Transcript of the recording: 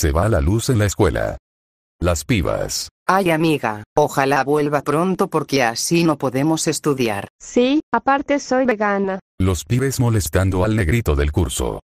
Se va la luz en la escuela. Las pibas. Ay amiga, ojalá vuelva pronto porque así no podemos estudiar. Sí, aparte soy vegana. Los pibes molestando al negrito del curso.